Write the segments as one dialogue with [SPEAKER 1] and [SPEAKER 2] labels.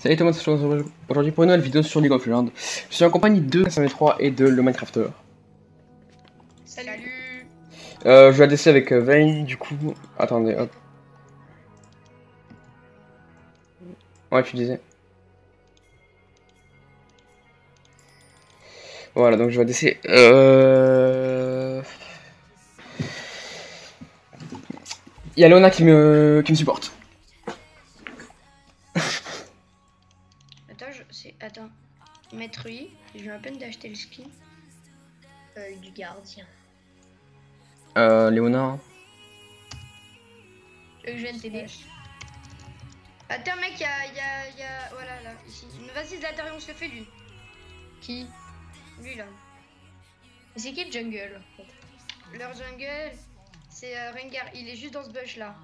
[SPEAKER 1] Salut tout le monde, c'est aujourd'hui pour une nouvelle vidéo sur League of Legends. Je suis en compagnie de 5v3 et de le Minecrafter.
[SPEAKER 2] Salut
[SPEAKER 1] Euh, je vais ADC avec euh, Vayne, du coup. Attendez, hop. Ouais, tu disais. Voilà, donc je vais ADC. Euh... Il y a Léona qui me, qui me supporte.
[SPEAKER 2] Attends. Maître I, je viens à peine d'acheter le skin.
[SPEAKER 3] Euh, du gardien.
[SPEAKER 1] Euh, Léona.
[SPEAKER 3] Tu veux que je vienne t'aider
[SPEAKER 2] Attends mec, y'a... Y'a... Y'a... Voilà, là, ici. Mais Vas-y, Zlatar, on se le fait, lui.
[SPEAKER 3] Qui?
[SPEAKER 2] Lui, là.
[SPEAKER 3] Mais c'est qui le jungle
[SPEAKER 2] Leur jungle, c'est euh, Rengar. Il est juste dans ce bush, là.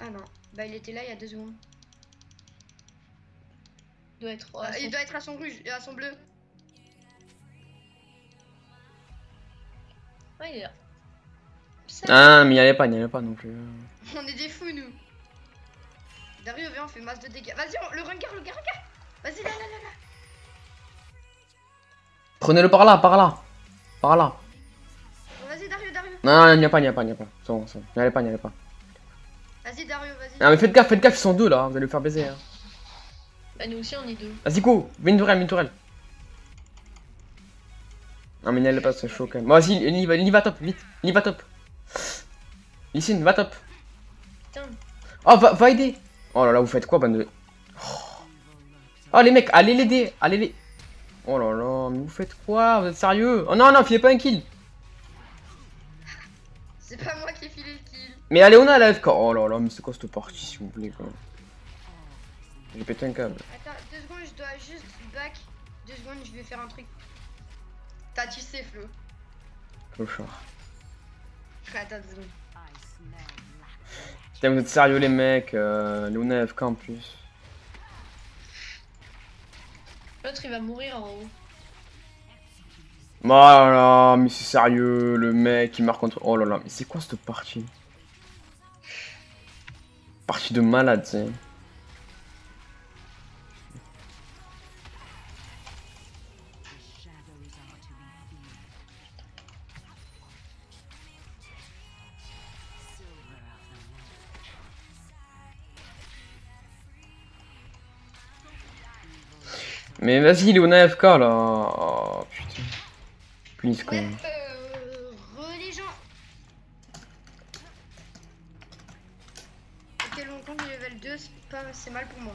[SPEAKER 2] Ah non. Bah, il était là il y a deux secondes.
[SPEAKER 3] Il doit être.
[SPEAKER 2] Ah, il doit être à son rouge et à son bleu.
[SPEAKER 3] Ouais, il est là. Ça,
[SPEAKER 1] Ah, mais il n'y allait pas, il n'y allait pas non plus.
[SPEAKER 2] On est des fous, nous. Dario, viens, on fait masse de dégâts. Vas-y, on- le Rengar, le Rengar. Vas-y, là, là, là, là.
[SPEAKER 1] Prenez-le par là, par là. Par là.
[SPEAKER 2] Vas-y, Dario, Dario.
[SPEAKER 1] Non, il n'y a pas, il n'y a pas, il n'y a pas. C'est bon, c'est bon. Il n'y allait pas, il n'y allait pas.
[SPEAKER 2] Vas-y, Dario, vas-y.
[SPEAKER 1] Ah, mais faites gaffe, faites gaffe, ils sont deux là, vous allez le faire baiser. Hein.
[SPEAKER 3] Bah, nous aussi, on est deux.
[SPEAKER 1] Vas-y, go, mets une tourelle, mets une tourelle. Non, mais allait pas, c'est chaud quand même. Bon, vas-y, il y va, va top, vite. Il y va top. Lysine, va top.
[SPEAKER 3] Putain.
[SPEAKER 1] Oh, va, va aider. Oh là là, vous faites quoi, bande de. Oh, Oh, les mecs, allez l'aider, allez les. Oh là là, mais vous faites quoi Vous êtes sérieux? Oh non, non, filez pas un kill.
[SPEAKER 2] C'est pas moi qui ai filé le kill.
[SPEAKER 1] Mais allez, on a la FK. Oh là là, mais c'est quoi cette partie, s'il vous plaît, quoi? J'ai pété un câble.
[SPEAKER 2] Attends, deux secondes, je dois juste back. Deux secondes, je vais faire un truc. T'as tu sais, Flo.
[SPEAKER 1] Clochard.
[SPEAKER 2] Attends deux secondes.
[SPEAKER 1] Putain, vous êtes sérieux, les mecs. Euh, Léona FK en plus.
[SPEAKER 3] L'autre, il va mourir en haut.
[SPEAKER 1] Oh là là, mais c'est sérieux, le mec, il marque contre. Oh là là, mais c'est quoi cette partie? Partie de malade, c'est. Mais vas-y, Léona FK là. Oh putain. Please, quoi.
[SPEAKER 2] Ouais, euh. Re les gens. Ok, le Kong level 2, c'est pas mal pour moi.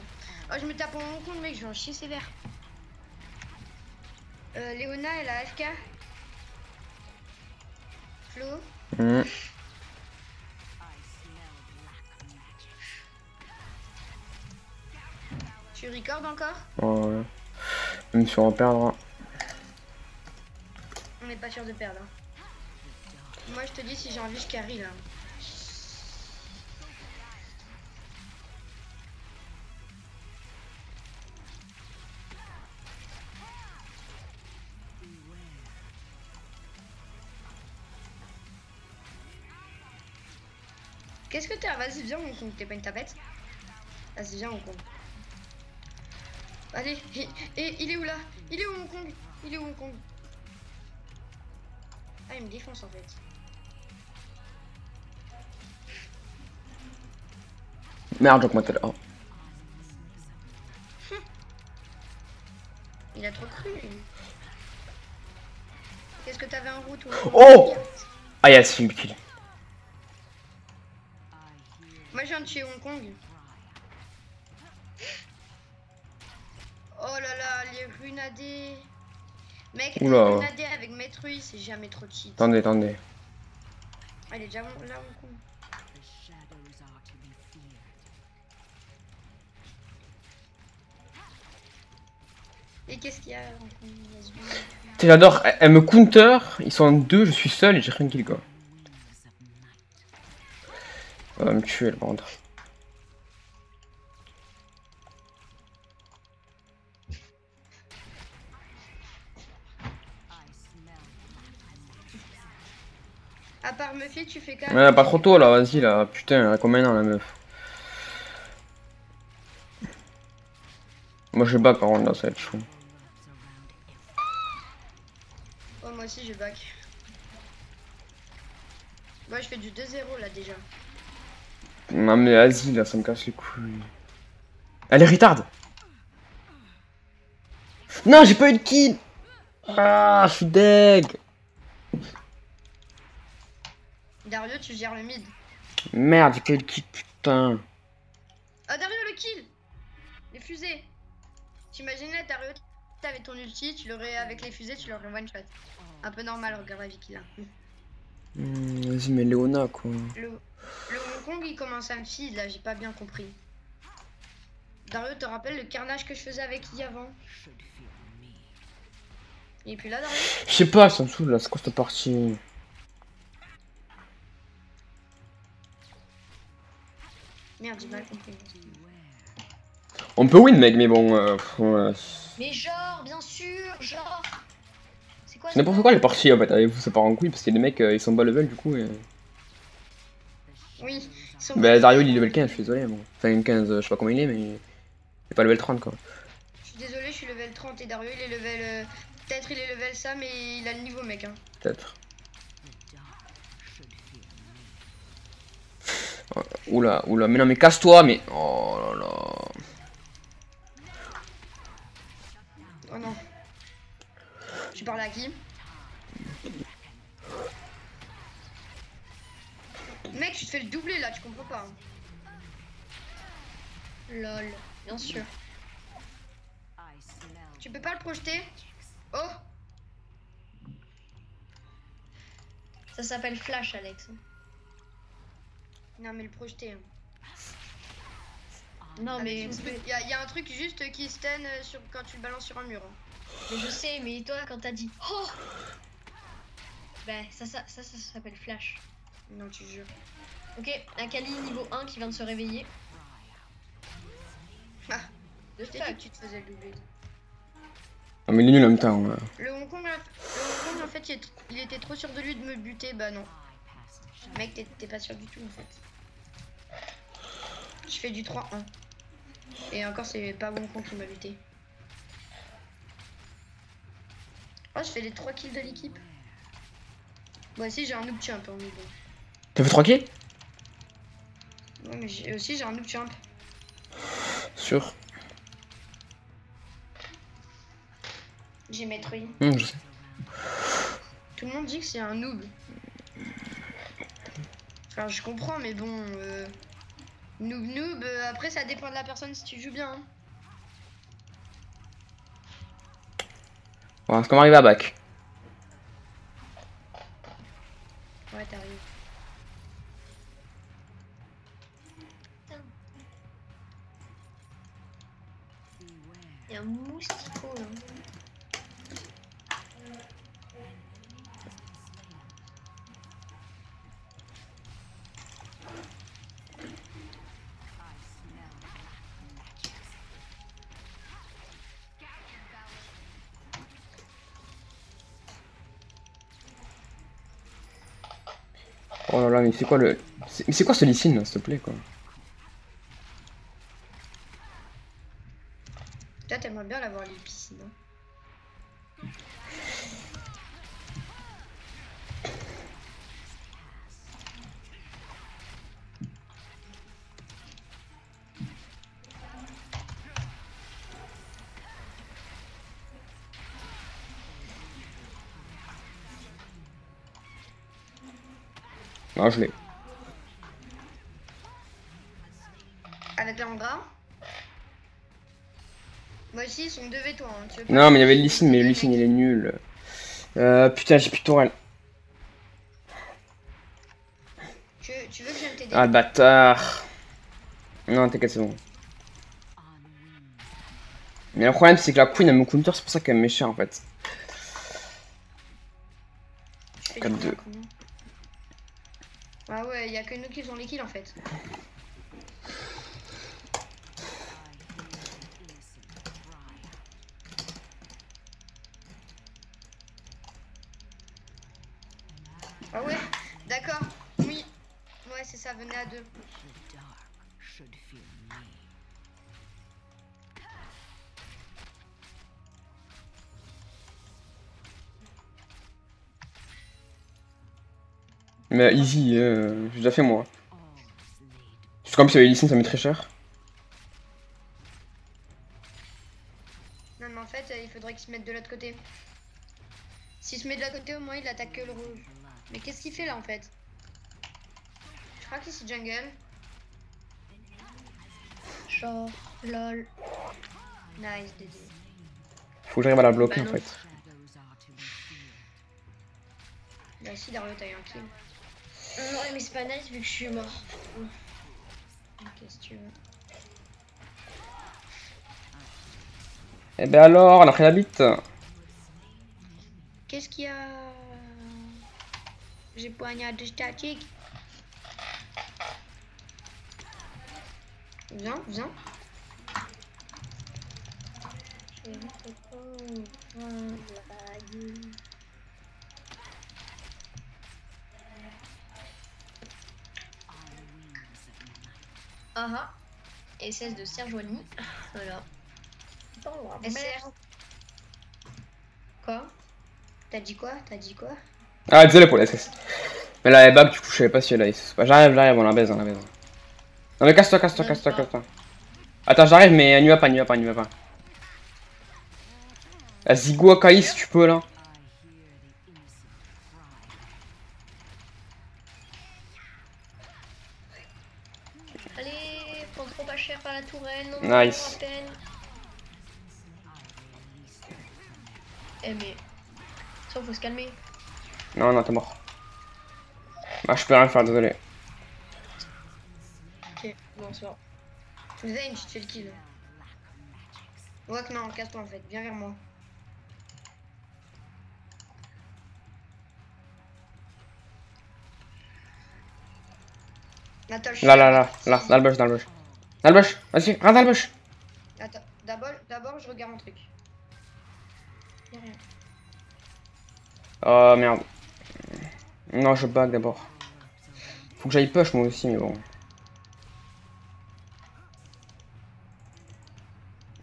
[SPEAKER 2] Oh, je me tape en Hong Kong, mec, je vais en chier sévère. Euh, Léona, elle a AFK. Flo.
[SPEAKER 1] Mmh.
[SPEAKER 2] Tu recordes encore?
[SPEAKER 1] Oh, ouais. Même si on va perdre. hein.
[SPEAKER 2] On n'est pas sûr de perdre. hein. Moi, je te dis, si j'ai envie, je carry là. Qu'est-ce que t'as? Vas-y, viens, Hong Kong, t'es pas une tapette? Vas-y, viens, Hong Kong. Allez, et, et il est où là? Il est où Hong Kong? Il est où Hong Kong? Ah, il me défonce en fait.
[SPEAKER 1] Merde, j'augmente là. Oh.
[SPEAKER 2] Il a trop cru. Qu'est-ce que t'avais en route ou...
[SPEAKER 1] Oh Ah, yes, j'ai eu le kill.
[SPEAKER 2] Moi, je viens de chez Hong Kong. Les runadés. Mec,
[SPEAKER 1] Oula.
[SPEAKER 2] runadés avec Maître Yi, c'est jamais trop cheat.
[SPEAKER 1] Attendez, attendez.
[SPEAKER 2] Il est déjà là, Hong Kong. Et qu'est-ce qu'il y a
[SPEAKER 1] J'adore, elle, elle me counter, ils sont en deux, je suis seul et j'ai rien kill quoi. Elle va me tuer le ventre.
[SPEAKER 2] À part Muffy, tu fais quand même.
[SPEAKER 1] Ouais, pas trop tôt là, vas-y là, putain, elle a combien d'ans la meuf Moi je bats par contre là, ça va être chaud.
[SPEAKER 2] Oh, moi aussi, j'ai back. Moi, je fais du 2-0 là déjà.
[SPEAKER 1] Non mais vas-y là, ça me casse les couilles. Elle est retard Non, j'ai pas eu de kill Ah, je suis deg
[SPEAKER 2] Dario, tu gères le mid.
[SPEAKER 1] Merde, de kill, putain.
[SPEAKER 2] Ah, Dario, le kill Les fusées T'imaginais, Dario, t'avais ton ulti, tu l'aurais avec les fusées, tu l'aurais one shot. Un peu normal, regarde la vie qu'il a.
[SPEAKER 1] Vas-y, mais Léona quoi.
[SPEAKER 2] Le, le Hong Kong, il commence à me feed là, j'ai pas bien compris. Dario, te rappelles le carnage que je faisais avec qui avant? Il est plus là, Dario?
[SPEAKER 1] Je sais pas, ça me saoule là, c'est quoi cette partie?
[SPEAKER 2] Merde, j'ai mal compris.
[SPEAKER 1] On peut win mec, mais bon, euh, pff, ouais.
[SPEAKER 3] Mais genre, bien sûr, genre. C'est quoi
[SPEAKER 1] n'importe quoi les parties en fait, avec vous ça part en couille parce qu'il y a des mecs, euh, ils sont bas level du coup et...
[SPEAKER 2] Oui, ils sont
[SPEAKER 1] Bah Dario il est level 15, je suis désolé bon. Enfin 15, euh, je sais pas comment il est mais... Il est pas level 30 quoi.
[SPEAKER 2] Je suis désolé, je suis level 30 et Dario il est level. euh, Peut-être il est level ça, mais il a le niveau, mec. Hein.
[SPEAKER 1] Peut-être. Oh, Oula, oula, mais non mais casse-toi mais... Oh là là...
[SPEAKER 2] Oh non. Tu parles à qui? Mec, tu te fais le doubler là, tu comprends pas. hein.
[SPEAKER 3] Lol, bien sûr.
[SPEAKER 2] Tu peux pas le projeter? Oh
[SPEAKER 3] Ça s'appelle Flash, Alex.
[SPEAKER 2] Non, mais le projeter. hein.
[SPEAKER 3] Non, mais,
[SPEAKER 2] Il y, a- y a un truc juste qui stun euh, sur, quand tu le balances sur un mur. hein.
[SPEAKER 3] mais je sais, mais toi, quand t'as dit Oh Ben, ça, ça, ça, ça s'appelle Flash.
[SPEAKER 2] Non, tu jures.
[SPEAKER 3] Ok, Akali niveau 1 qui vient de se réveiller.
[SPEAKER 2] Ah,
[SPEAKER 3] De
[SPEAKER 2] que tu te faisais le doubler.
[SPEAKER 1] Ah mais il est nul en même temps. ouais.
[SPEAKER 2] Le Hong Kong, là- le Hong Kong, en fait, il, est- il était trop sûr de lui de me buter. Bah non. Mec, t'es- pas sûr du tout, en fait. Je fais du 3-1. Et encore, c'est pas Hong Kong qui m'a buté. Oh, je fais les 3 kills de l'équipe. Moi aussi, j'ai un noob champ, hein, mais bon.
[SPEAKER 1] T'as fait 3 kills?
[SPEAKER 2] Ouais, mais j'ai aussi, j'ai un noob champ.
[SPEAKER 1] Sûr.
[SPEAKER 2] J'ai maîtrisé.
[SPEAKER 1] Hum, je sais.
[SPEAKER 2] Tout le monde dit que c'est un noob. Enfin, je comprends, mais bon. euh, Noob, noob, euh, après ça dépend de la personne si tu joues bien. hein.
[SPEAKER 1] Bon, est-ce qu'on va arriver à back
[SPEAKER 2] Ouais, t'arrives.
[SPEAKER 3] Il y a un moustico là.
[SPEAKER 1] Oh là là, mais c'est quoi le... Mais c'est quoi ce Licine là, s'il te plaît quoi
[SPEAKER 2] Toi, t'aimerais bien l'avoir les piscines. hein.
[SPEAKER 1] Ah, je l'ai.
[SPEAKER 2] Avec l'Andra. Moi aussi, ils sont deux v toi. Hein.
[SPEAKER 1] Non, mais il y avait le mais le il est nul. Euh, putain, j'ai plus de tourelle.
[SPEAKER 2] Tu, tu veux que je t'aider?
[SPEAKER 1] Ah, bâtard. Non, t'inquiète, c'est bon. Mais le problème, c'est que la Queen elle me counter, c'est pour ça qu'elle me méchant en fait.
[SPEAKER 2] tranquille en fait. Ah ouais D'accord, oui. Ouais, c'est ça, venez à deux.
[SPEAKER 1] Mais easy, euh, j'ai déjà fait moi. Plus, avec Lee Sin, ça met très cher.
[SPEAKER 2] Non, mais en fait, il faudrait qu'il se mette de l'autre côté. S'il se met de l'autre côté, au moins il attaque que le rouge. Mais qu'est-ce qu'il fait là en fait? Je crois qu'ici jungle.
[SPEAKER 3] Genre, lol.
[SPEAKER 2] Nice, Dédé.
[SPEAKER 1] Faut que j'arrive à la bloquer
[SPEAKER 3] Bah
[SPEAKER 1] en
[SPEAKER 3] non.
[SPEAKER 1] fait.
[SPEAKER 2] Bah si, Dario, t'as eu un kill.
[SPEAKER 3] Ouais, mais c'est pas nice vu que je suis mort.
[SPEAKER 2] Tu veux
[SPEAKER 1] Eh ben alors, elle a pris la.
[SPEAKER 2] Qu'est-ce qu'il y a? J'ai poignardé statique. Viens, viens.
[SPEAKER 3] Ah. Et 16 de Serge Wally. Voilà.
[SPEAKER 2] SR. Quoi? T'as dit quoi? T'as dit quoi?
[SPEAKER 1] Ah, désolé pour la SS. Mais là, elle est back, du coup, je savais pas si elle a SS. J'arrive, j'arrive, on la baise, on la baise. Non, mais casse-toi, casse-toi, casse-toi, casse-toi. Attends, j'arrive, mais n'y va pas, n'y va pas, n'y va pas. Vas-y, go, Kai, si tu peux là.
[SPEAKER 3] Allez, prends trop pas cher par la tourelle. Non, non,
[SPEAKER 1] Nice.
[SPEAKER 3] Eh mais... Ça, faut se calmer.
[SPEAKER 1] Non, non, t'es mort. Ah, je peux rien faire, désolé.
[SPEAKER 3] Ok, bon, c'est bon.
[SPEAKER 2] Zane, fais le kill. Ouais, que non, casse-toi en fait, viens vers moi. Attends, je
[SPEAKER 1] Là, là, là, là, dans le bush, dans le bush. Dans le bush, vas-y, rentre dans le bush.
[SPEAKER 2] Attends, d'abord, je regarde un truc. Y a rien.
[SPEAKER 1] Oh merde. Non, je bug d'abord. Faut que j'aille push moi aussi, mais bon.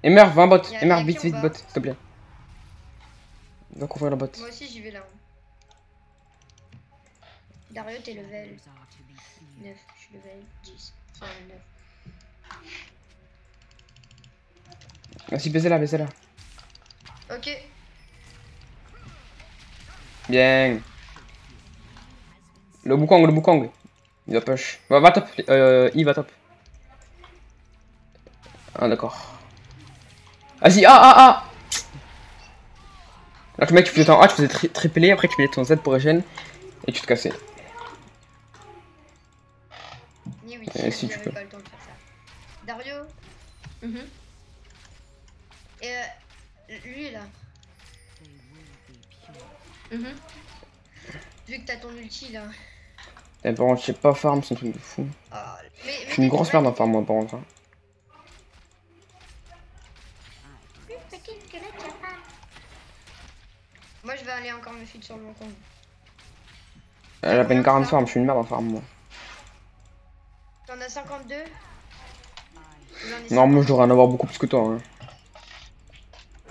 [SPEAKER 1] Emer, 20 bot.
[SPEAKER 2] Y a-
[SPEAKER 1] Emer,
[SPEAKER 2] y a
[SPEAKER 1] vite, vite, bot, s'il te plaît. Va couvrir la bot.
[SPEAKER 2] Moi aussi, j'y vais là. Dario, t'es level 9, je suis level 10. Enfin, 9.
[SPEAKER 1] Vas-y, baisez là.
[SPEAKER 2] Ok,
[SPEAKER 1] Bien. Le Wukong, le Wukong. Il va push. Va, va top. Euh, il va top. Ah, d'accord. Vas-y, ah, ah, ah le mec, tu faisais ton A, tu faisais tri tripler, après tu mettais ton Z pour regen, et tu te cassais.
[SPEAKER 2] oui,
[SPEAKER 1] Eh, si tu peux.
[SPEAKER 2] pas le temps
[SPEAKER 3] Mhm.
[SPEAKER 2] et euh, lui là,
[SPEAKER 3] Mhm.
[SPEAKER 2] vu que t'as ton ulti là.
[SPEAKER 1] Et par contre, je sais pas farm, c'est un truc de fou.
[SPEAKER 2] ah, mais,
[SPEAKER 1] Je suis une grosse merde en farm, moi, par contre. hein.
[SPEAKER 2] Moi, je vais aller encore me feed sur le Wukong.
[SPEAKER 1] Elle a pas une 40 farm, je suis une merde en farm, moi.
[SPEAKER 2] T'en as 52 J'en ai
[SPEAKER 1] Non, moi, je devrais en avoir beaucoup plus que toi. Hein.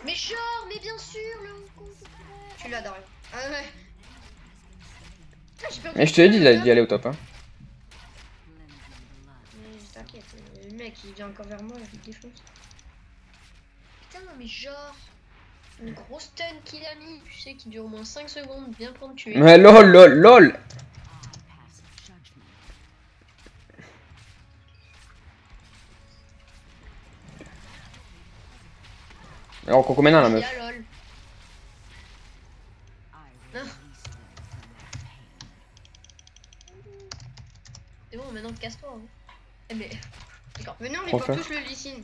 [SPEAKER 3] Mais genre, mais bien sûr, le.
[SPEAKER 2] Tu l'as, Dario. Ah ouais. Putain,
[SPEAKER 1] Mais je te l'ai dit d'y aller au top. Hein.
[SPEAKER 2] Mais t'inquiète, le mec il vient encore vers moi, je le défonce.
[SPEAKER 3] Putain, mais genre... Une grosse stun qu'il a mis, tu sais, qui dure au moins 5 secondes, bien pour me tuer.
[SPEAKER 1] Mais lol, lol, lol Alors, Coco maintenant, la meuf.
[SPEAKER 3] Ah. C'est bon, maintenant casse-toi. Hein. Eh mais...
[SPEAKER 2] Venez, on les
[SPEAKER 1] Trop
[SPEAKER 2] porte
[SPEAKER 1] fort.
[SPEAKER 2] tous le Sin.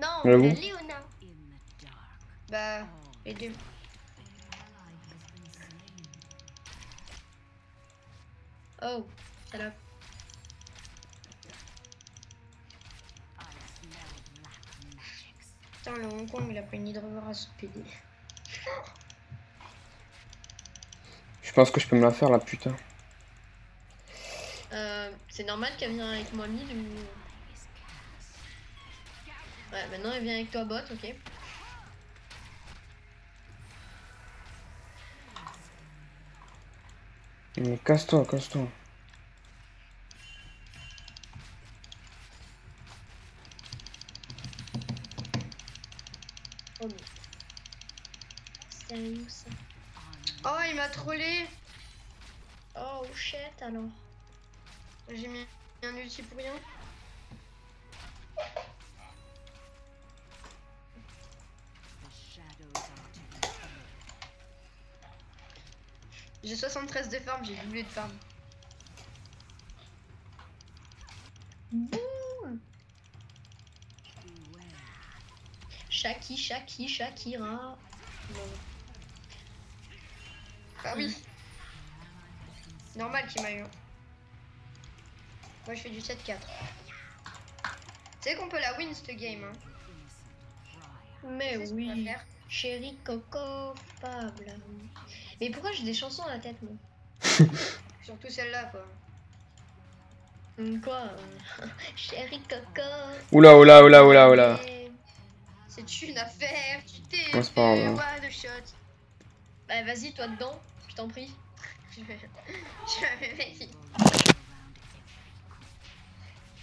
[SPEAKER 3] Non, la Léona.
[SPEAKER 2] Bah, les deux.
[SPEAKER 3] Oh, salope.
[SPEAKER 2] Putain, le Hong Kong il a pris une hydrovore à se PD.
[SPEAKER 1] Je pense que je peux me la faire, la putain.
[SPEAKER 3] Euh, c'est normal qu'elle vienne avec moi mid ou... Ouais, maintenant elle vient avec toi bot, ok.
[SPEAKER 1] Mais casse-toi, casse-toi.
[SPEAKER 2] Farm, j'ai doublé de farm.
[SPEAKER 3] Boum Shaki, Shaki, Shakira. Non.
[SPEAKER 2] Ah oui. Normal qu'il m'a eu. Moi je fais du 7-4. Tu sais qu'on peut la win cette game. Hein.
[SPEAKER 3] Mais oui. Chérie Coco, Pable. Mais pourquoi j'ai des chansons à la tête, moi?
[SPEAKER 2] Surtout celle-là quoi.
[SPEAKER 3] Quoi euh, Chérie Coco.
[SPEAKER 1] Oula, oula, oula, oula, oula.
[SPEAKER 2] C'est une affaire, tu t'es
[SPEAKER 1] Ouais, c'est pas grave.
[SPEAKER 2] roi de shot.
[SPEAKER 3] Bah vas-y, toi dedans, je t'en prie.
[SPEAKER 2] Je vais... Je vais.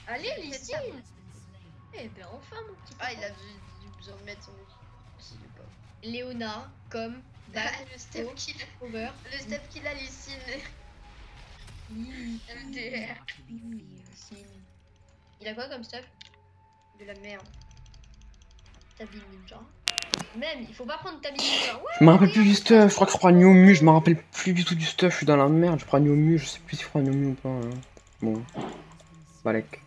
[SPEAKER 3] Allez, Lysine Eh ben enfin, mon petit
[SPEAKER 2] Ah, il a besoin de mettre son.
[SPEAKER 3] Léona, comme
[SPEAKER 2] Ah,
[SPEAKER 3] Back
[SPEAKER 2] le step kill,
[SPEAKER 3] Over.
[SPEAKER 2] le step kill à Lysine. MDR.
[SPEAKER 3] Lysine. Il a quoi comme stuff?
[SPEAKER 2] De la merde.
[SPEAKER 3] Tabi Ninja. Même, il faut pas prendre Tabi Ninja. Ouais,
[SPEAKER 1] Je me rappelle plus du stuff, je crois que je prends Niomu, je me rappelle plus du tout du stuff, je suis dans la merde, je prends Niomu, je sais plus si je prends Niomu ou pas. hein. Bon. Balek.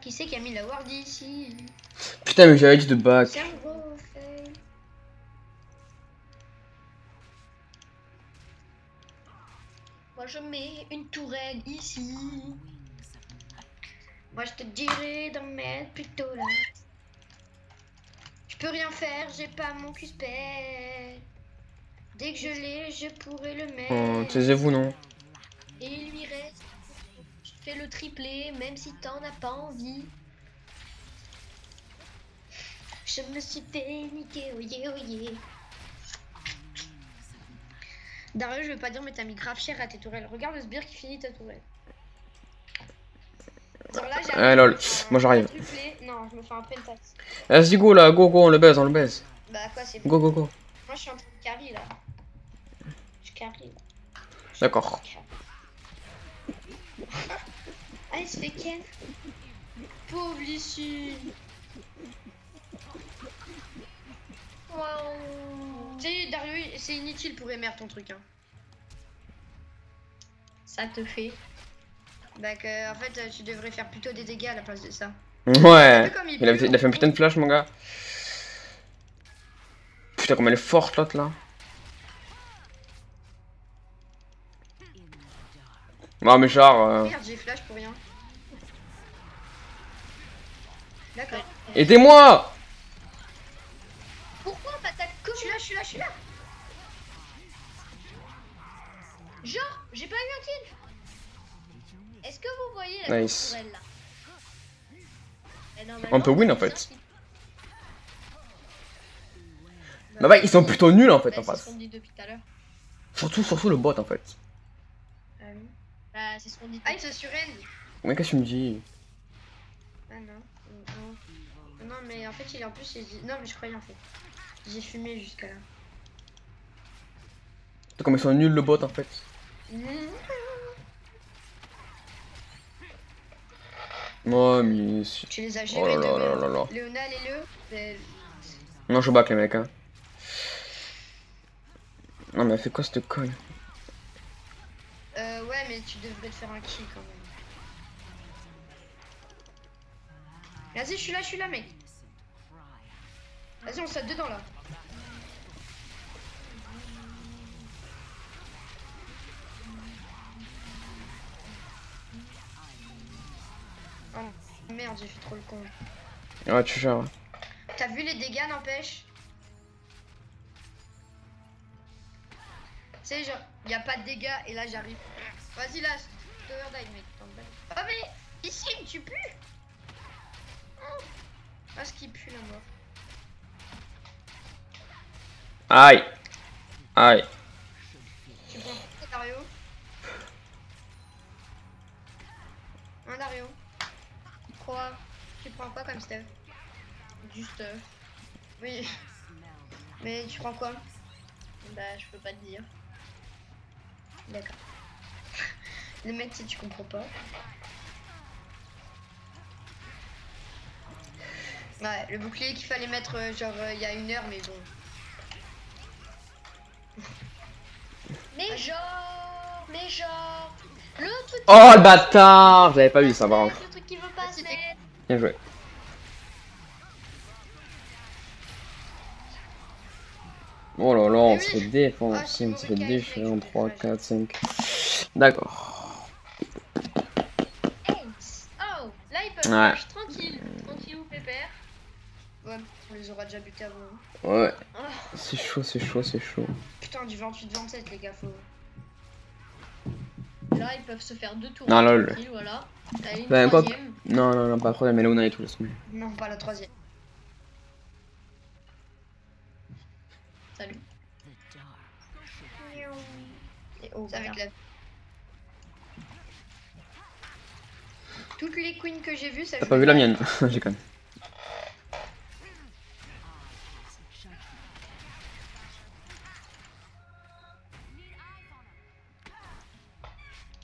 [SPEAKER 2] Qui c'est qui a mis la ward ici
[SPEAKER 1] Putain, mais j'avais dit de back.
[SPEAKER 3] Moi je mets une tourelle ici.
[SPEAKER 2] Moi je te dirais d'en mettre plutôt là. Je peux rien faire, j'ai pas mon cuspet. Dès que je l'ai, je pourrais le mettre.
[SPEAKER 1] Oh, taisez-vous, non
[SPEAKER 3] Et il lui reste. Fais le triplé, même si t'en as pas envie.
[SPEAKER 2] Je me suis fait niquer, oyé oyé. Dario, je veux pas dire, mais t'as mis grave cher à tes tourelles. Regarde le sbire qui finit ta tourelle. Là.
[SPEAKER 1] Eh, lol. Moi, j'arrive.
[SPEAKER 2] Non, je me fais un pentax.
[SPEAKER 1] Vas-y, go là, go, go, on le baise, on le baise.
[SPEAKER 2] Bah, quoi, c'est
[SPEAKER 1] Go, go, go.
[SPEAKER 2] Moi, je suis en train de carry là. Je carry là.
[SPEAKER 1] D'accord.
[SPEAKER 2] Ah, il se fait ken. Pauvre Lissy.
[SPEAKER 3] Waouh.
[SPEAKER 2] Tu sais, Dario, c'est inutile pour émer ton truc. Hein.
[SPEAKER 3] Ça te fait.
[SPEAKER 2] Bah, que, en fait, euh, tu devrais faire plutôt des dégâts à la place de ça.
[SPEAKER 1] Ouais. Il a, il a fait un putain de flash, mon gars. Putain, comme elle est forte, l'autre là. Non, mais genre. euh,
[SPEAKER 2] Merde, j'ai flash pour rien. D'accord.
[SPEAKER 1] Aidez-moi
[SPEAKER 3] Pourquoi on m'attaque que
[SPEAKER 2] Je suis là, je suis là, je suis là.
[SPEAKER 3] Genre, j'ai pas eu un kill. Est-ce que vous voyez la
[SPEAKER 1] Nice.
[SPEAKER 3] là? Normalement,
[SPEAKER 1] On peut win, en fait. Bah, bah, ils sont plutôt nuls en fait
[SPEAKER 3] Bah,
[SPEAKER 1] en
[SPEAKER 3] ce
[SPEAKER 1] face. Surtout, surtout le bot en fait.
[SPEAKER 2] Ah.
[SPEAKER 3] Bah, c'est ce qu'on dit.
[SPEAKER 2] Ah, il se surrend.
[SPEAKER 1] Mais qu'est-ce que tu me dis
[SPEAKER 2] Ah non. non. Non, mais en fait, il est en plus. il- Non, mais je croyais en fait. J'ai fumé jusqu'à là.
[SPEAKER 1] Putain, Comme ils sont nuls le bot en fait. Ouais, mais. c'est-
[SPEAKER 2] Tu les as
[SPEAKER 1] Oh
[SPEAKER 2] gérés
[SPEAKER 1] là là là là là.
[SPEAKER 2] Les le. c'est-
[SPEAKER 1] Non, je back les mecs, hein. Non, mais elle fait quoi cette conne?
[SPEAKER 2] Euh, ouais, mais tu devrais te faire un kill quand même. Vas-y, je suis là, je suis là, mec. Vas-y, on saute dedans là. Oh merde, j'ai fait trop le con.
[SPEAKER 1] Ouais, tu gères.
[SPEAKER 2] T'as vu les dégâts, n'empêche? Tu sais, genre, y a pas de dégâts et là j'arrive. Vas-y, là, overdive, mec. Oh, mais ici, tu pues Oh. Ah, ce qui pue la mort.
[SPEAKER 1] Aïe. Aïe.
[SPEAKER 2] Tu prends quoi, Dario Hein, Dario
[SPEAKER 3] Quoi
[SPEAKER 2] Tu prends quoi comme stuff?
[SPEAKER 3] Juste. euh,
[SPEAKER 2] Oui. Mais tu prends quoi?
[SPEAKER 3] Bah, je peux pas te dire.
[SPEAKER 2] D'accord. Le mec, si tu comprends pas. Ouais, le bouclier qu'il fallait mettre euh, genre euh, il y a une heure, mais bon.
[SPEAKER 3] Mais genre. Mais genre. Le truc.
[SPEAKER 1] Oh le bâtard J'avais pas vu ça par contre.
[SPEAKER 3] Le truc qui veut pas se mettre.
[SPEAKER 1] Bien joué. Oh là là, on se fait
[SPEAKER 2] si,
[SPEAKER 1] on se fait déchirer en
[SPEAKER 2] calcul,
[SPEAKER 1] 3,
[SPEAKER 2] dommage.
[SPEAKER 1] 4, 5. D'accord.
[SPEAKER 3] Oh, là ils peuvent
[SPEAKER 1] Ouais.
[SPEAKER 3] tranquille. Tranquille ou pépère.
[SPEAKER 2] Ouais, on les aura déjà butés avant.
[SPEAKER 1] Ouais,
[SPEAKER 3] Ah,
[SPEAKER 1] c'est chaud, c'est chaud, c'est chaud.
[SPEAKER 2] Putain, du 28-27, les gars, faut.
[SPEAKER 3] là ils peuvent se faire deux tours.
[SPEAKER 1] Non, lol.
[SPEAKER 3] voilà. Une
[SPEAKER 1] Ben. Non, non, non, pas de problème, mais là on a et tout, laisse-moi.
[SPEAKER 2] Non, pas la troisième.
[SPEAKER 3] Salut. Et oh,
[SPEAKER 2] C'est avec la. Toutes les queens que j'ai vues, ça
[SPEAKER 1] T'as pas vu la mienne J'ai quand même.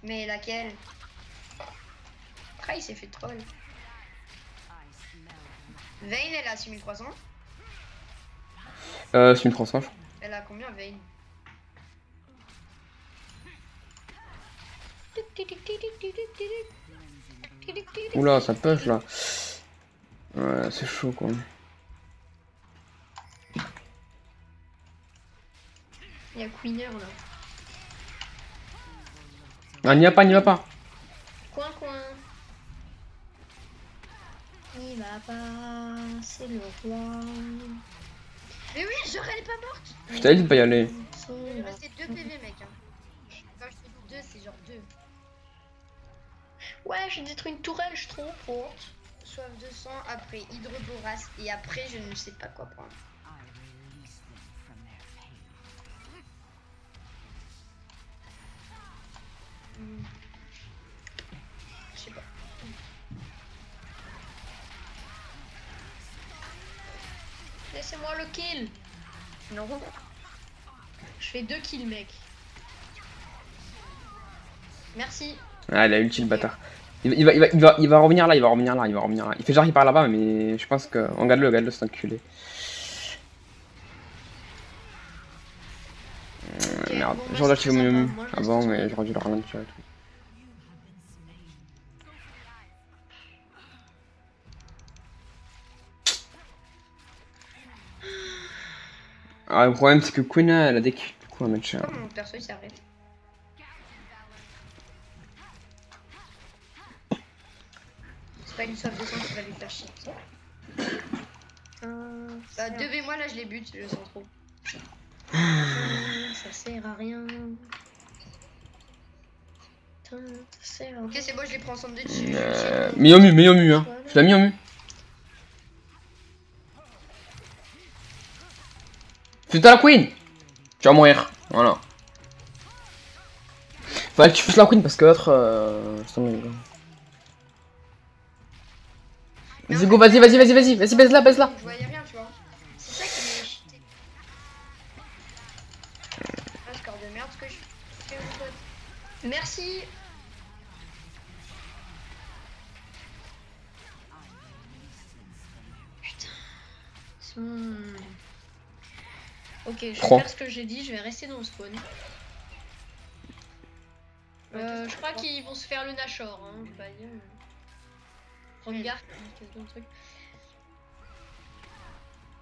[SPEAKER 2] Mais laquelle? Ah, il s'est fait troll. Vayne, elle a 6300.
[SPEAKER 1] Euh, c'est une 300, je crois.
[SPEAKER 2] Elle a combien, Vayne
[SPEAKER 1] Oula, ça push là. Ouais, c'est chaud quoi.
[SPEAKER 3] Il y a Queener là.
[SPEAKER 1] Ah, n'y va pas, n'y va pas.
[SPEAKER 3] Coin coin. Il va pas, c'est le roi.
[SPEAKER 2] Mais oui, genre, elle est pas morte
[SPEAKER 1] Je t'avais dit de pas y aller.
[SPEAKER 2] Il restait 2 PV, mec. Hein. Quand je te dis 2, c'est genre 2.
[SPEAKER 3] Ouais, j'ai détruit une tourelle, je suis trop forte.
[SPEAKER 2] Soif de sang, après Hydroboras, et après, je ne sais pas quoi prendre. Hmm.
[SPEAKER 3] Laissez-moi le kill.
[SPEAKER 2] Non.
[SPEAKER 3] Je fais deux kills, mec. Merci.
[SPEAKER 1] Ah, il a ulti le bâtard. Il, il va, il, va, il, va, il va revenir là, il va revenir là, il va revenir là. Il fait genre il part là-bas, mais je pense que. Regarde-le, regarde-le, c'est enculé.
[SPEAKER 3] Ok,
[SPEAKER 1] Merde,
[SPEAKER 3] bon, bah,
[SPEAKER 1] j'aurais
[SPEAKER 3] c'est
[SPEAKER 1] activé mon
[SPEAKER 3] sympa.
[SPEAKER 1] Yomu
[SPEAKER 3] Moi, je reste
[SPEAKER 1] avant,
[SPEAKER 3] sur
[SPEAKER 1] mais
[SPEAKER 3] le-
[SPEAKER 1] j'aurais dû le ralentir et tout. Ah, le problème c'est que Queen elle a des kills, du coup, mettre cher.
[SPEAKER 2] Pourquoi mon perso il s'arrête C'est pas une soif de sang qui va lui faire chier.
[SPEAKER 3] Euh,
[SPEAKER 2] Bah, devez-moi là, je les bute, je le sens trop.
[SPEAKER 3] Ça sert à rien. Putain, ça sert à rien.
[SPEAKER 2] Ok, c'est bon, je les prends ensemble de dessus.
[SPEAKER 1] Euh, mais Yomu, mais Yomu, hein. Je l'ai mis Yomu. Fais la Queen Tu vas mourir, voilà. Fallait que tu fasses la Queen parce que l'autre. Euh... Vas-y, go, vas-y, vas-y, vas-y, vas-y, vas-y, baisse-la, baisse-la.
[SPEAKER 2] Je voyais rien, tu vois. C'est ça qui m'a cheaté. Un score de merde, ce que je fais mon pote.
[SPEAKER 3] Merci. Putain. Hmm. Ok, je vais faire ce que j'ai dit, je vais rester dans le spawn. Euh, je crois qu'ils vont se faire le Nashor, hein, je vais pas dire. Regarde, qu'est-ce que le truc.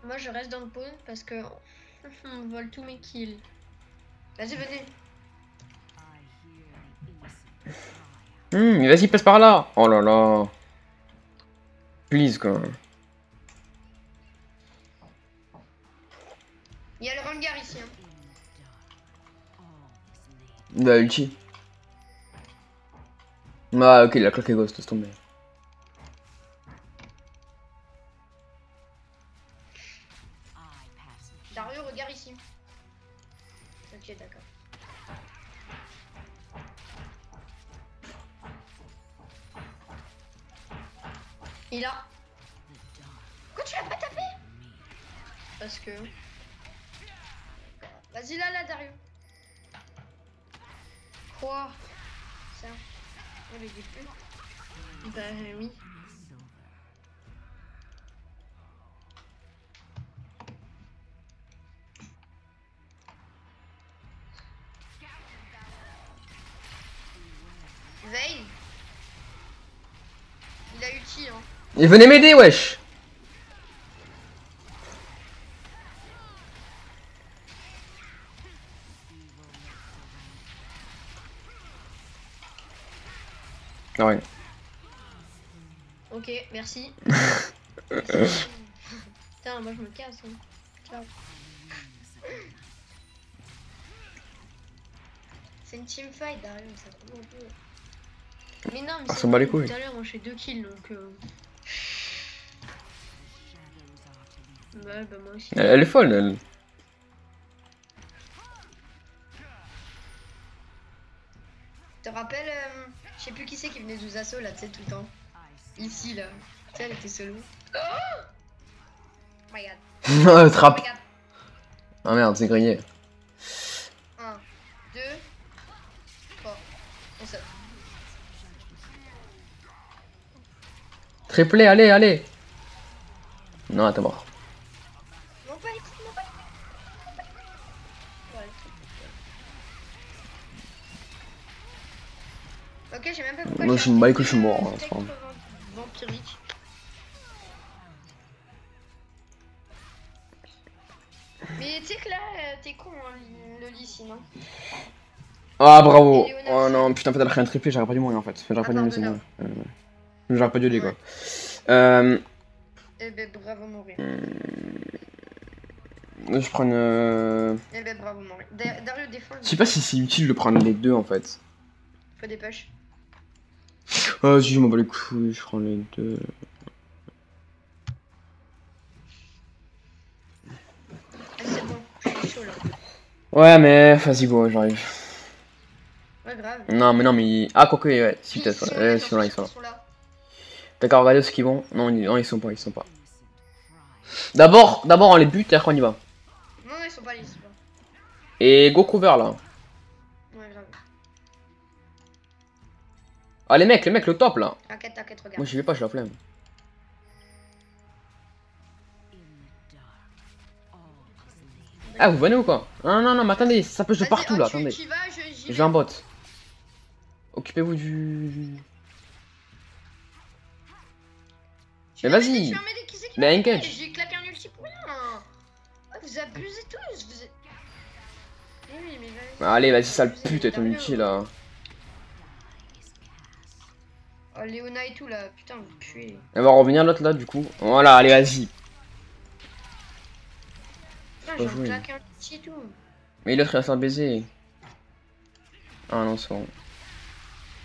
[SPEAKER 3] Moi je reste dans le spawn parce que on vole tous mes kills.
[SPEAKER 2] Vas-y, venez.
[SPEAKER 1] Hum, vas-y, passe par là. Oh là là. Please, quoi.
[SPEAKER 2] Il y a le hangar ici. Hein.
[SPEAKER 1] Bah, ulti. Ah, ok, il a claqué Ghost, laisse tomber.
[SPEAKER 2] Dario, regarde ici. Ok, d'accord.
[SPEAKER 3] Il a.
[SPEAKER 2] Pourquoi tu l'as pas tapé?
[SPEAKER 3] Parce que.
[SPEAKER 2] Vas-y là, là, Dario.
[SPEAKER 3] Quoi
[SPEAKER 2] Ça. Oh, mais il est plus.
[SPEAKER 3] Bah oui.
[SPEAKER 2] Vayne. Il a ulti, hein?
[SPEAKER 1] Et venez m'aider, wesh Ah ouais.
[SPEAKER 3] Ok, merci. Putain, moi je me casse. hein. Ciao.
[SPEAKER 2] C'est une teamfight, Dario, ça tombe un peu.
[SPEAKER 3] Mais non, mais
[SPEAKER 1] Ah, bat les couilles.
[SPEAKER 3] Tout à l'heure, je fais 2 kills donc. Euh... Bah moi aussi.
[SPEAKER 1] Elle, elle est folle, elle.
[SPEAKER 2] Te rappelles, euh, je sais plus qui c'est qui venait nous assaut là, tu sais, tout le temps. Ici là. Elle était solo. Oh Regarde,
[SPEAKER 1] Trappe.
[SPEAKER 2] regarde.
[SPEAKER 1] Ah merde, c'est grillé.
[SPEAKER 2] 1, 2, 3. On saute.
[SPEAKER 1] Triplé, allez, allez Non, t'es mort.
[SPEAKER 2] Ok, j'ai même pas pourquoi
[SPEAKER 1] Moi, je me bats
[SPEAKER 2] un
[SPEAKER 1] je suis mort, hein.
[SPEAKER 2] Vampirique.
[SPEAKER 1] Ah bravo Oh non, putain, en fait, elle a pris un triplé, j'aurais pas dû mourir en fait. J'aurais
[SPEAKER 2] Ah,
[SPEAKER 1] pas dû mourir. Euh, J'aurais pas dû aller quoi. Euh,
[SPEAKER 2] Eh ben, bravo, mourir.
[SPEAKER 1] je prends une... euh,
[SPEAKER 2] Eh ben, bravo, mourir. Da- Dario défend.
[SPEAKER 1] Je sais pas si c'est utile de prendre les deux en fait.
[SPEAKER 2] Faut des push.
[SPEAKER 1] Ah si, je m'en bats les couilles, je prends les deux.
[SPEAKER 2] Ah, c'est bon, je suis chaud là.
[SPEAKER 1] Ouais, mais vas-y, go, j'arrive.
[SPEAKER 2] Ouais, grave.
[SPEAKER 1] Non, mais non, mais. Ah, quoique, ouais, si, peut-être. Ouais, ils
[SPEAKER 2] attention,
[SPEAKER 1] sont là, ils sont là. D'accord, regardez ce qu'ils vont. Non, ils... non, ils sont pas, ils sont pas. D'abord, d'abord, on les bute et après on y va.
[SPEAKER 2] Non, ils sont pas ils sont pas.
[SPEAKER 1] Et go cover là.
[SPEAKER 2] Ouais, grave.
[SPEAKER 1] Ah, les mecs, les mecs, le top là.
[SPEAKER 2] T'inquiète, t'inquiète, regarde.
[SPEAKER 1] Moi, j'y vais pas, j'ai la flemme. Ah, vous venez ou quoi Non, non, non, mais attendez, ça push de partout
[SPEAKER 2] oh,
[SPEAKER 1] là,
[SPEAKER 2] tu-
[SPEAKER 1] attendez.
[SPEAKER 2] Tu vas, je, vais.
[SPEAKER 1] bot. Occupez-vous du. Mais vas-y. Mais engage.
[SPEAKER 2] J'ai claqué un ulti pour rien. Ah, vous abusez tous. Vous oui, mais.
[SPEAKER 1] Bah, allez, vas-y, sale pute, ton ulti là.
[SPEAKER 2] Oh, Léona et tout là, putain, vous puez.
[SPEAKER 1] Elle va revenir l'autre là, du coup. Voilà, allez, vas-y. Pas joué.
[SPEAKER 2] un tout.
[SPEAKER 1] Mais l'autre il va faire baiser. Ah non, c'est bon.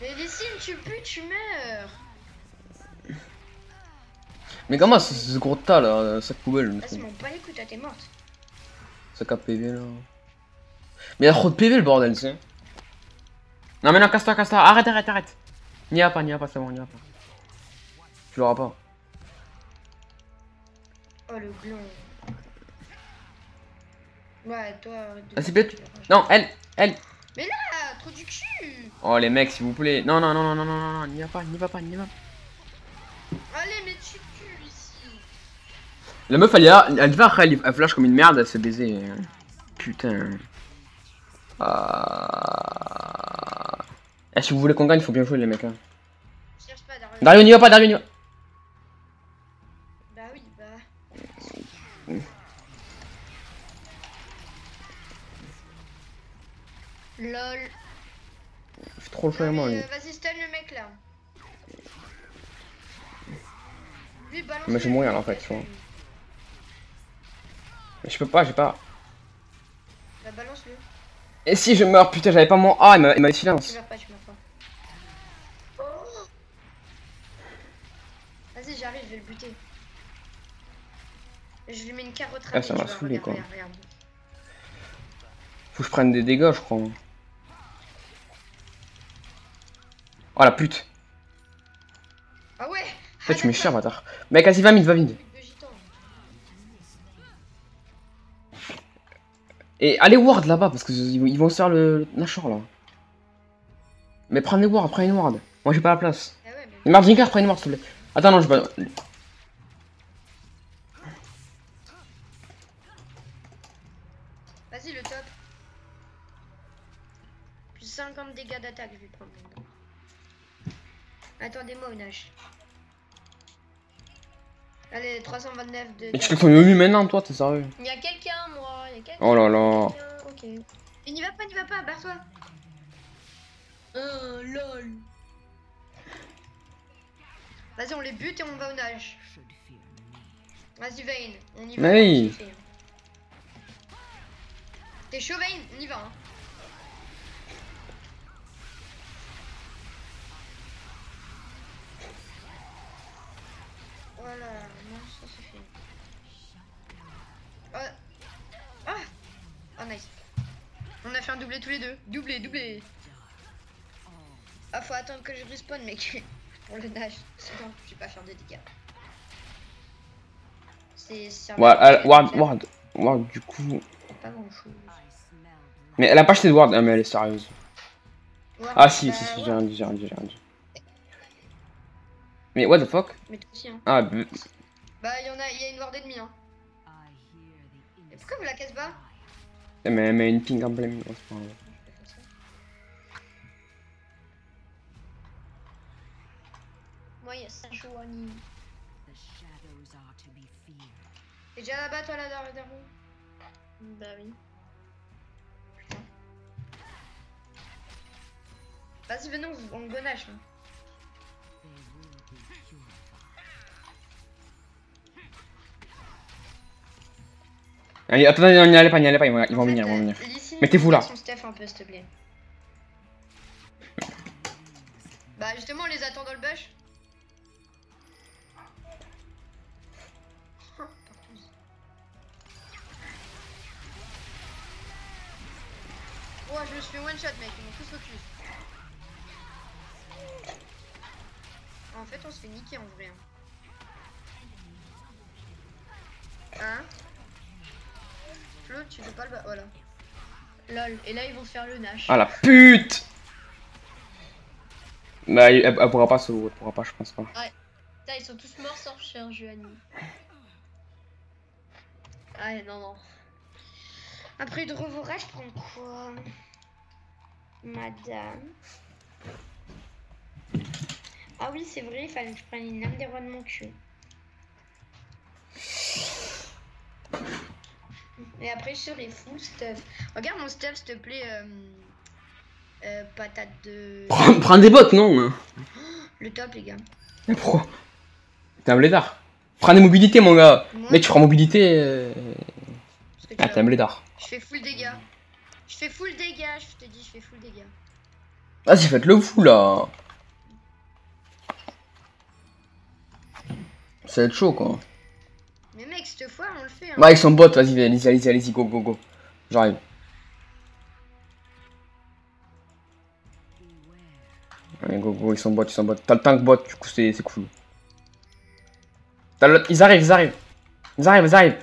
[SPEAKER 2] Mais Lysine, tu pues, tu meurs.
[SPEAKER 1] Mais comment ce, ce gros tas là, sac poubelle,
[SPEAKER 2] m'en bats les couilles, toi, t'es morte.
[SPEAKER 1] sac à PV là. Mais il y a trop de PV le bordel, sais. Non mais non, casse-toi, casse-toi, arrête, arrête, arrête. N'y a pas, n'y a pas, c'est bon, n'y a pas. Tu l'auras pas.
[SPEAKER 2] Oh, le gland. Ouais, toi. Euh,
[SPEAKER 1] ah, c'est bête. Non, elle, elle.
[SPEAKER 2] Mais là, trop du cul.
[SPEAKER 1] Oh, les mecs, s'il vous plaît. Non, non, non, non, non, non, non, n'y va pas, n'y va pas, n'y va pas.
[SPEAKER 2] Allez, mais tu cul ici.
[SPEAKER 1] La meuf, elle est là, elle va, elle, elle flash comme une merde, elle se baiser. Putain. Ah. Eh, si vous voulez qu'on gagne, faut bien jouer, les mecs. Hein.
[SPEAKER 2] Dario,
[SPEAKER 1] n'y va pas, Dario, n'y va
[SPEAKER 3] LOL.
[SPEAKER 1] Je trop le choix
[SPEAKER 2] Non,
[SPEAKER 1] moi,
[SPEAKER 2] Vas-y, stun le mec là. Lui, balance.
[SPEAKER 1] Mais je vais mourir, là, en fait, tu vois. Mais je peux pas, j'ai pas.
[SPEAKER 2] Bah, balance-le.
[SPEAKER 1] Et si je meurs, putain, j'avais pas mon A, il m'a il m'a
[SPEAKER 2] Tu
[SPEAKER 1] silence.
[SPEAKER 2] meurs pas, tu meurs pas. Oh Vas-y, j'arrive, je vais le buter. Je lui mets une carotte
[SPEAKER 1] Ah, ça
[SPEAKER 2] rapide,
[SPEAKER 1] m'a saoulé, quoi.
[SPEAKER 2] regarde, regarde.
[SPEAKER 1] Faut que je prenne des dégâts, je crois. Oh la pute.
[SPEAKER 2] Ah ouais
[SPEAKER 1] En fait, tu mets cher, bâtard. Mec, vas-y, va mid, va mid. Et allez ward là-bas, parce qu'ils vont- ils vont se faire le Nashor là. Mais prenez ward, prenez une ward. Moi j'ai pas la place.
[SPEAKER 2] Ah ouais, mais.
[SPEAKER 1] Prenez une ward s'il te plaît. Attends, non, je vais.
[SPEAKER 2] Vas-y, le top. Plus 50 dégâts d'attaque, je vais prendre Attendez-moi, Onash. Allez, 329 de.
[SPEAKER 1] Mais tu te fais mieux maintenant, toi, t'es sérieux?
[SPEAKER 3] Il y a quelqu'un, moi. Il y a quelqu'un.
[SPEAKER 1] Oh là là.
[SPEAKER 3] Ok.
[SPEAKER 2] Il n'y va pas, n'y va pas, barre-toi.
[SPEAKER 3] Un lol.
[SPEAKER 2] Vas-y, on les bute et on va au nage. Vas-y, Vayne, on y va. T'es chaud, Vayne? On y va. Hein. Voilà, non, ça c'est fait. Ah. Ah. Ah, nice. On a fait un doublé tous les deux. Doublé, doublé. Ah, faut attendre que je respawn, mec. Pour le nage. Sinon, je vais pas faire de dégâts. C'est. c'est
[SPEAKER 1] Ward, euh, ward, ward. Ward, du coup.
[SPEAKER 2] Pas grand chose.
[SPEAKER 1] Mais elle a pas acheté de ward, ah, mais elle est sérieuse. Ah si, si, si, j'ai rien dit, j'ai rien dit, j'ai rien dit. Mais what the fuck?
[SPEAKER 2] Mais toi aussi, hein.
[SPEAKER 1] Ah,
[SPEAKER 2] Bah, il y en a, il y a une ward ennemie, hein. Et pourquoi vous la casse pas?
[SPEAKER 1] Mais, mais une ping emblème. ouais, c'est pas grave.
[SPEAKER 3] Moi, il y a Joanie.
[SPEAKER 2] T'es déjà là-bas, toi, là, derrière nous
[SPEAKER 3] Bah oui.
[SPEAKER 2] Vas-y, venez, on, on gonache. hein.
[SPEAKER 1] Allez, attendez, non, n'y allez pas, n'y allez pas, ils vont, ils venir, ils vont venir. Mettez-vous là.
[SPEAKER 2] Bah, justement, on les attend dans le bush. Oh. Oh, je me suis fait one shot, mec, ils m'ont tous focus. En fait, on se fait niquer en vrai. Hein, hein? Flo, tu veux pas le bas Voilà.
[SPEAKER 3] Lol. Et là, ils vont faire le Nash.
[SPEAKER 1] Ah la pute Bah, elle, elle pourra pas se elle pourra pas, je pense pas.
[SPEAKER 3] Putain, ils sont tous morts sauf cher Joanie. Ah non, non.
[SPEAKER 2] Après de Revora, je prends quoi? Madame. Ah oui, c'est vrai, il fallait que je prenne une lame d'environnement cul. Et après, je serai full stuff. Regarde mon stuff, s'il te plaît. euh, euh, patate de.
[SPEAKER 1] Prends, prends des bottes, non hein.
[SPEAKER 2] Le top, les gars.
[SPEAKER 1] Mais pourquoi? T'es un blédard. Prends des mobilités, mon gars.
[SPEAKER 2] Moi,
[SPEAKER 1] Mais tu prends mobilité. euh, Ah, t'es un blédard.
[SPEAKER 2] Je fais full dégâts. Je fais full dégâts, je te dis, je fais full dégâts.
[SPEAKER 1] Vas-y, faites le fou là. Ça va être chaud quoi.
[SPEAKER 2] Mais mec, cette fois, on le fait. Hein.
[SPEAKER 1] Ouais, ils sont bots, vas-y, allez-y, allez-y, allez-y, go, go, go. J'arrive. Allez, go, go, ils sont bots, ils sont bots. T'as le tank bot, du coup, c'est cool. T'as le... Ils arrivent, ils arrivent. Ils arrivent, ils arrivent.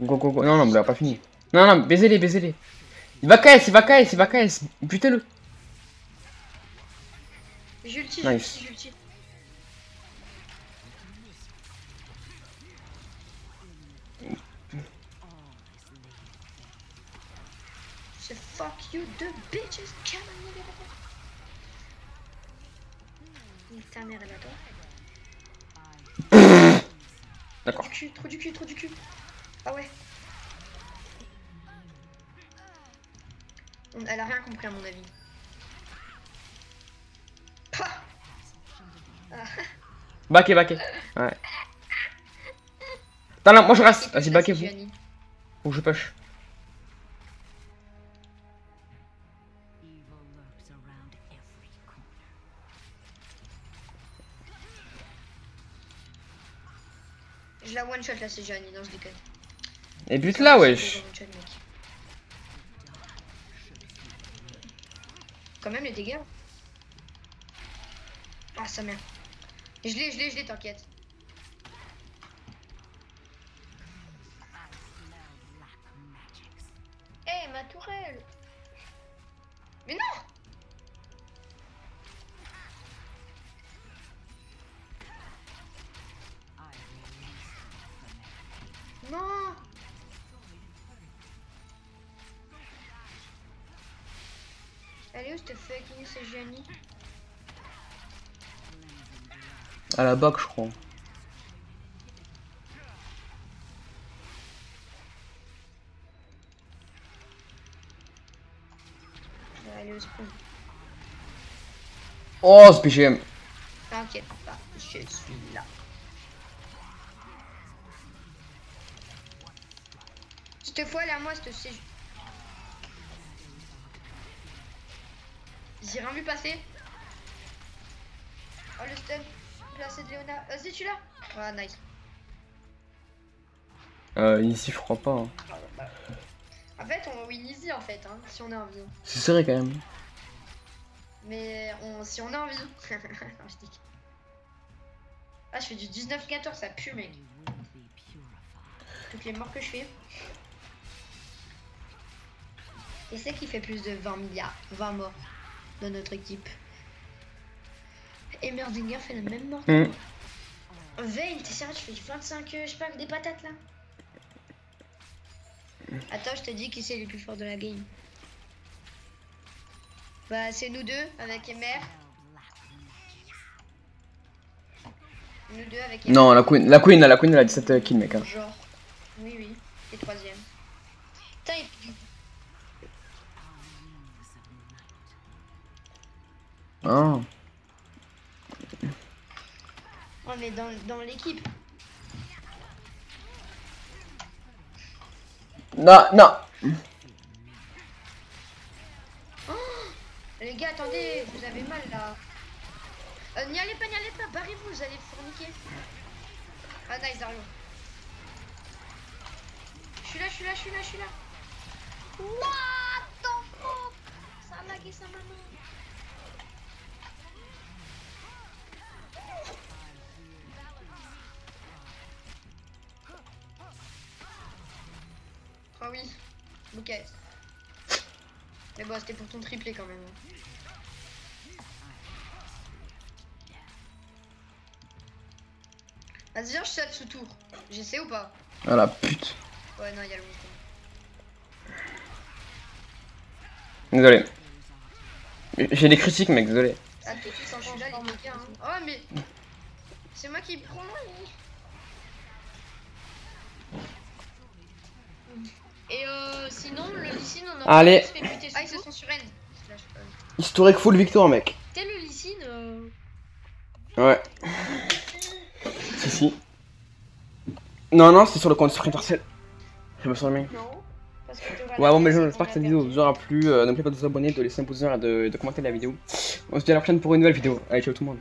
[SPEAKER 1] Go, go, go. Non, non, mais on a pas fini. Non, non, baisez-les, baisez-les. Il va KS, il va KS, il va KS. Butez-le.
[SPEAKER 2] J'ulti,
[SPEAKER 1] Nice.
[SPEAKER 2] j'ulti, j'ulti. C'est fuck you the bitches, come on, nigga. Nique ta mère, elle a toi.
[SPEAKER 1] D'accord.
[SPEAKER 2] Du cul, trop du cul, trop du cul. Ah ouais. Elle a rien compris à mon avis. Pah
[SPEAKER 1] Backé, backé. Ouais. Attends, là, moi je reste. Vas-y, backé, vous. Que je push.
[SPEAKER 2] Je la one shot là, c'est Gianni, non, je déconne.
[SPEAKER 1] Et but là, wesh.
[SPEAKER 2] Quand même les dégâts. Ah sa mère. Je l'ai, je l'ai, je l'ai, t'inquiète. Fucking c'est Jenny
[SPEAKER 1] À la bac, je crois.
[SPEAKER 2] Elle est au spawn.
[SPEAKER 1] Oh, ce PGM. Ici, je crois pas. hein.
[SPEAKER 2] En fait, on win easy, en fait, hein, si on a envie.
[SPEAKER 1] C'est serré quand même.
[SPEAKER 2] Mais on, si on a envie. Non, je dis. Ah, je fais du 19-14, ça pue, mec. Toutes les morts que je fais. Et c'est qui fait plus de 20 milliards, 20 morts dans notre équipe. Et Merdinger fait la même mort.
[SPEAKER 1] Hmm.
[SPEAKER 2] Vayne, t'es sérieux, tu fais 25, euh, je sais pas, avec des patates là Attends, je te dis qui c'est le plus fort de la game. Bah, c'est nous deux avec Emer. Nous deux avec Emer.
[SPEAKER 1] Non, la queen, la queen, la queen, elle a 17 kills, mec. hein.
[SPEAKER 2] Genre. Oui, oui. Et troisième.
[SPEAKER 3] Putain, il-.
[SPEAKER 2] Ouais, mais dans, dans l'équipe.
[SPEAKER 1] Non, non.
[SPEAKER 2] Les gars, attendez, vous avez mal là. Euh, n'y allez pas, n'y allez pas, barrez-vous, vous allez forniquer. Ah, nice, Dario. Je suis là, je suis là, je suis là, je suis là.
[SPEAKER 3] What the Ça a lagué sa maman.
[SPEAKER 2] Ah oui, bouquet. Mais bon, c'était pour ton triplé quand même. Vas-y, viens, je saute sous tour. J'essaie ou pas?
[SPEAKER 1] Ah la pute.
[SPEAKER 2] Ouais, non, il y a le mouton.
[SPEAKER 1] Désolé. J'ai des critiques, mec, désolé.
[SPEAKER 2] Ah, t'es tous en chula, les gars. Hein. Oh, mais. C'est moi qui prends.
[SPEAKER 3] Et euh, sinon, le lycine, on a
[SPEAKER 1] Allez.
[SPEAKER 3] se fait buter
[SPEAKER 2] Ah, ils
[SPEAKER 3] sous
[SPEAKER 2] se sont sur end. Là, je peux-
[SPEAKER 1] Historique full victoire, mec.
[SPEAKER 3] T'es le lycine euh...
[SPEAKER 1] Ouais. Si, si. Non, non, c'était sur le compte Sprint Parcel. Je me sens bien.
[SPEAKER 2] Non. Parce que t'auras
[SPEAKER 1] Ouais,
[SPEAKER 2] la
[SPEAKER 1] bon, mais j'espère que cette vidéo vous aura plu. Euh, N'oubliez pas de vous abonner, de laisser un pouce vert et de, de commenter la vidéo. On se dit à la prochaine pour une nouvelle vidéo. Allez, ciao tout le monde.